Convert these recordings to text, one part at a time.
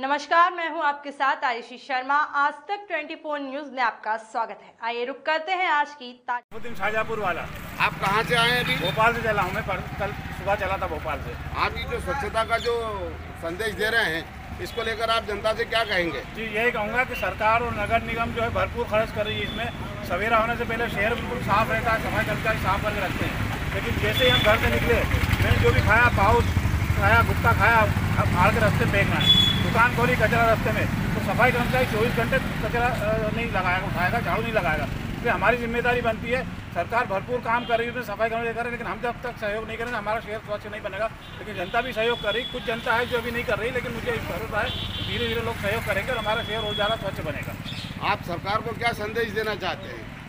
नमस्कार मैं हूँ आपके साथ आयुषी शर्मा। आज तक 24 न्यूज़ में आपका स्वागत है। आइए रुक करते हैं आज की ताज़ा दिन शाहजहाँपुर वाला। आप कहाँ से आए अभी? भोपाल से चला हूँ मैं पर, कल सुबह चला था भोपाल से। आप ये जो स्वच्छता का जो संदेश दे रहे हैं इसको लेकर आप जनता से क्या कहेंगे? जी यही कहूँगा कि सरकार और नगर निगम जो है भरपूर खर्च कर रही है इसमें। सवेरा होने से पहले शहर बिल्कुल साफ़ रहता है सफ़ाई कर्मचारी साफ़ करके रखते हैं। लेकिन जैसे ही हम घर से निकले मैंने जो भी खाया पाउच खाया गुप्ता खाया फाड़ के रास्ते फेंकना है। दुकान खोली कचरा रास्ते में। तो सफ़ाई कर्मचारी चौबीस घंटे कचरा नहीं लगाएगा, उठाएगा, झाड़ू नहीं लगाएगा। इसलिए हमारी ज़िम्मेदारी बनती है, सरकार भरपूर काम कर रही है उसमें सफ़ाई कर्मचारी कर रही लेकिन हम जब तक सहयोग नहीं करेंगे, हमारा शहर स्वच्छ नहीं बनेगा। लेकिन जनता भी सहयोग कर रही कुछ जनता है जो अभी नहीं कर रही, लेकिन मुझे भरोसा है धीरे धीरे लोग सहयोग करेंगे और हमारा शहर और ज़्यादा स्वच्छ बनेगा। आप सरकार को क्या संदेश देना चाहते हैं?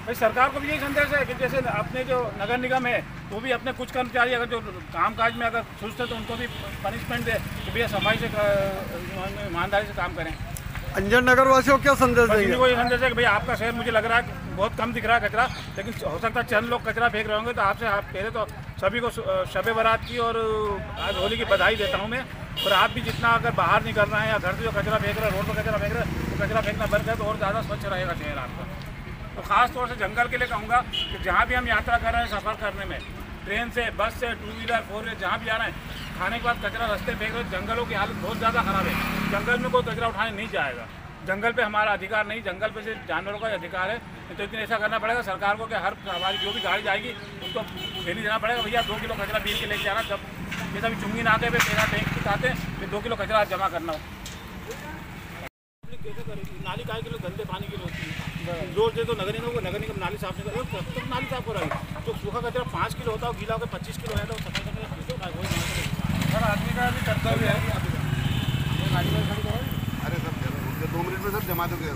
भाई सरकार को भी यही संदेश है कि जैसे अपने जो नगर निगम है वो भी अपने कुछ कर्मचारी अगर जो काम काज में अगर सुस्त है तो उनको भी पनिशमेंट दे कि भैया सफ़ाई से ईमानदारी से काम करें। अंजन नगर वासियों को क्या संदेश देंगे? ये संदेश है कि भैया आपका शहर मुझे लग रहा है बहुत कम दिख रहा है कचरा लेकिन हो सकता है चंद लोग कचरा फेंक रहे होंगे तो आपसे आप पहले तो सभी को शब बारात की और आज होली की बधाई देता हूँ मैं। और आप भी जितना अगर बाहर निकल रहे हैं या घर से जो कचरा फेंक रहे हैं रोड पर कचरा फेंक रहे हैं तो कचरा फेंकना बंद करें तो और ज़्यादा स्वच्छ रहेगा शहर आपका। तो खास तौर से जंगल के लिए कहूँगा कि जहाँ भी हम यात्रा कर रहे हैं सफ़र करने में, ट्रेन से, बस से टू व्हीलर फोर व्हीलर जहाँ भी आ रहे हैं, खाने के बाद कचरा रास्ते फेंक रहे हैं, जंगलों की हालत बहुत ज़्यादा ख़राब है। जंगल में कोई कचरा उठाने नहीं जाएगा। जंगल पे हमारा अधिकार नहीं, जंगल पे सिर्फ़ जानवरों का अधिकार है। तो इतना ऐसा करना पड़ेगा, सरकार को कि हर हमारी जो भी गाड़ी जाएगी, उसको डेली देना पड़ेगा। भैया, दो किलो कचरा बीन के लेके जाना, जब जैसा भी चुंगी नाके पे पेड़ा टैंक आते हैं, फिर दो किलो कचरा जमा करना। हो कैसे करेगी नाली काय के लिए? गंदे पानी की होती है। रोज दे तो नगर निगम को नगर निगम नाली साफ़ नहीं कर कब तक नाली साफ़ हो रही तो सूखा कचरा पाँच किलो होता है गीला होकर पच्चीस किलो है तो सफ़ाई करने हर आदमी का भी कर्तव्य है। अरे सर दो मिनट में सर जमा दोगे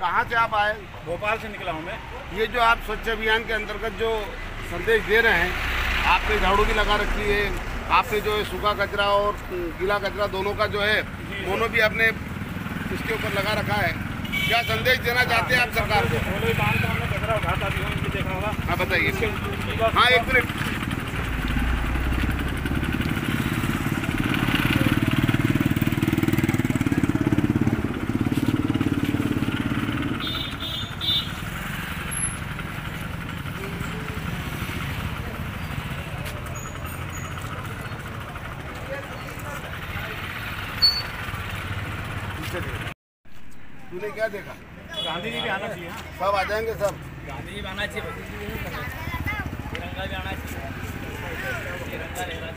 कहाँ से आप आए? भोपाल से निकला हूँ मैं। ये जो आप स्वच्छ अभियान के अंतर्गत जो संदेश दे रहे हैं आपने झाड़ू भी लगा रखी है आपने जो है सूखा कचरा और गीला कचरा दोनों का जो है दोनों भी आपने इसके ऊपर लगा रखा है। क्या संदेश देना चाहते हैं आप सरकार को? हाँ बताइए। हाँ एक मिनट। तूने क्या देखा? गांधी जी भी आना चाहिए। सब आ जाएँगे सब। गांधी जी भी आना चाहिए। तिरंगा भी आना चाहिए। तिरंगा रहना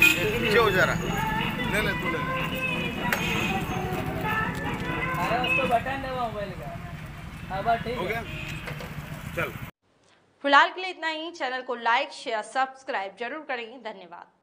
चाहिए तू पीछे हो जा रहा। ले ले तू ले ले। अरे उसको बटन मोबाइल का। फ़िलहाल के लिए इतना ही। चैनल को लाइक शेयर सब्सक्राइब ज़रूर करें धन्यवाद।